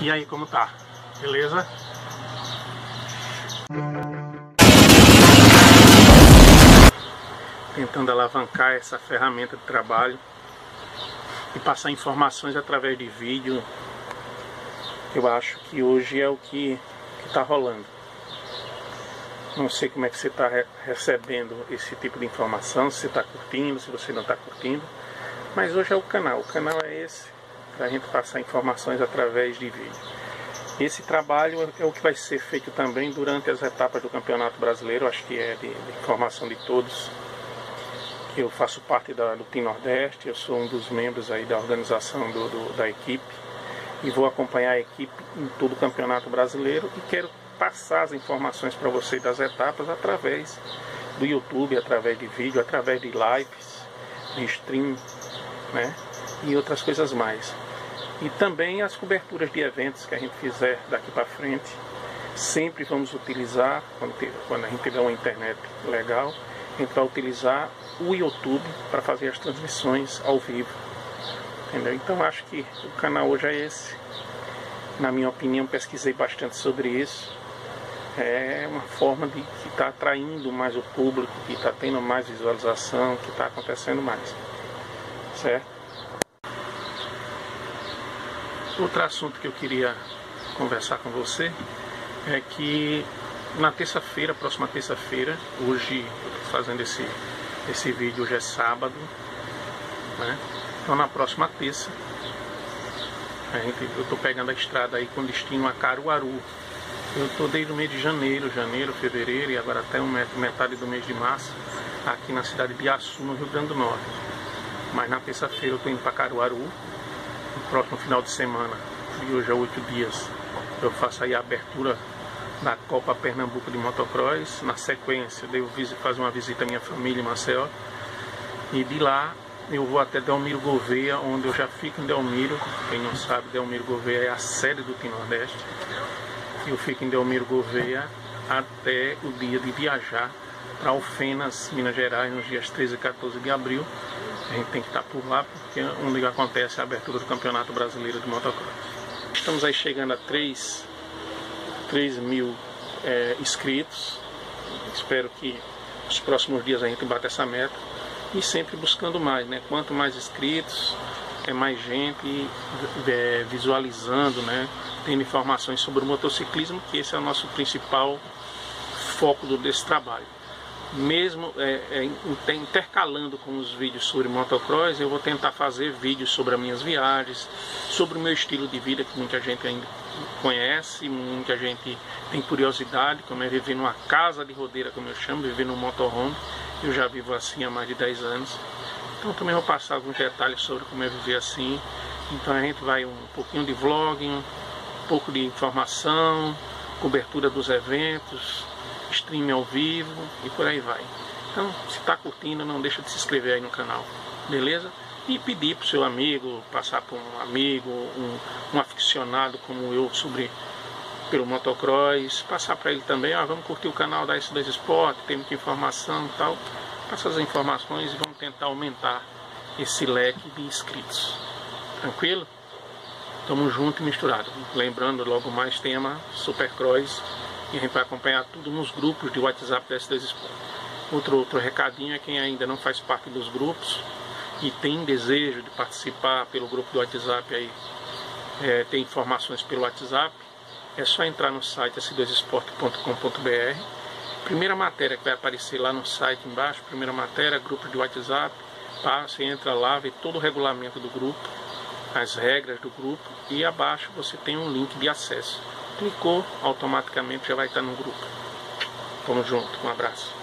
E aí, como tá? Beleza? Tentando alavancar essa ferramenta de trabalho e passar informações através de vídeo. Eu acho que hoje é o que está rolando. Não sei como é que você está recebendo esse tipo de informação, se está curtindo, se você não está curtindo. Mas hoje é o canal. O canal é esse a gente passar informações através de vídeo. Esse trabalho é o que vai ser feito também durante as etapas do Campeonato Brasileiro, acho que é de, de informação de todos. Eu faço parte da, do Team Nordeste, eu sou um dos membros aí da organização do, do, da equipe e vou acompanhar a equipe em todo o Campeonato Brasileiro e quero passar as informações para vocês das etapas através do YouTube, através de vídeo, através de lives, de stream, né? E outras coisas mais e também as coberturas de eventos que a gente fizer daqui para frente. Sempre vamos utilizar, quando, a gente tiver uma internet legal, a gente vai utilizar o YouTube para fazer as transmissões ao vivo. Entendeu? Então acho que o canal hoje é esse. Na minha opinião, pesquisei bastante sobre isso. É uma forma de que está atraindo mais o público, que está tendo mais visualização, que está acontecendo mais. Certo? Outro assunto que eu queria conversar com você é que na terça-feira, próxima terça-feira, hoje eu estou fazendo esse, esse vídeo, hoje é sábado, né? Então na próxima terça, a gente, eu estou pegando a estrada aí com destino a Caruaru. Eu estou desde o mês de janeiro, janeiro, fevereiro e agora até metade do mês de março, aqui na cidade de Açu, no Rio Grande do Norte. Mas na terça-feira eu estou indo para Caruaru, no próximo final de semana, e hoje é oito dias, eu faço aí a abertura da Copa Pernambuco de Motocross. Na sequência, devo fazer uma visita à minha família em Maceió. E de lá eu vou até Delmiro Gouveia, onde eu já fico em Delmiro. Quem não sabe, Delmiro Gouveia é a sede do Team Nordeste. Eu fico em Delmiro Gouveia até o dia de viajar para Alfenas, Minas Gerais, nos dias 13 e 14 de abril. A gente tem que estar por lá porque onde acontece a abertura do Campeonato Brasileiro de Motocross. Estamos aí chegando a 3, 3 mil é, inscritos. Espero que nos próximos dias a gente bata essa meta. E sempre buscando mais, né? Quanto mais inscritos, é mais gente é, visualizando, né? Tendo informações sobre o motociclismo, que esse é o nosso principal foco desse trabalho mesmo é, é, intercalando com os vídeos sobre motocross, eu vou tentar fazer vídeos sobre as minhas viagens, sobre o meu estilo de vida que muita gente ainda conhece, muita gente tem curiosidade, como é viver numa casa de rodeira, como eu chamo, viver num motorhome. Eu já vivo assim há mais de 10 anos. Então também vou passar alguns detalhes sobre como é viver assim. Então a gente vai um pouquinho de vlogging, um pouco de informação, cobertura dos eventos, stream ao vivo e por aí vai. Então, se está curtindo, não deixa de se inscrever aí no canal, beleza? E pedir para o seu amigo, passar para um amigo, um, um aficionado como eu sobre pelo motocross, passar para ele também, ah, vamos curtir o canal da S2 Sport, tem muita informação e tal. Passa as informações e vamos tentar aumentar esse leque de inscritos. Tranquilo? Tamo junto e misturado. Lembrando, logo mais tema Supercross e a gente vai acompanhar tudo nos grupos de WhatsApp da S2 Sport. Outro, outro recadinho é quem ainda não faz parte dos grupos e tem desejo de participar pelo grupo do WhatsApp aí, é, tem informações pelo WhatsApp, é só entrar no site s2sport.com.br. Primeira matéria que vai aparecer lá no site embaixo, primeira matéria, grupo de WhatsApp, passa, entra lá, vê todo o regulamento do grupo, as regras do grupo e abaixo você tem um link de acesso clicou, automaticamente já vai estar no grupo. Tamo junto, um abraço.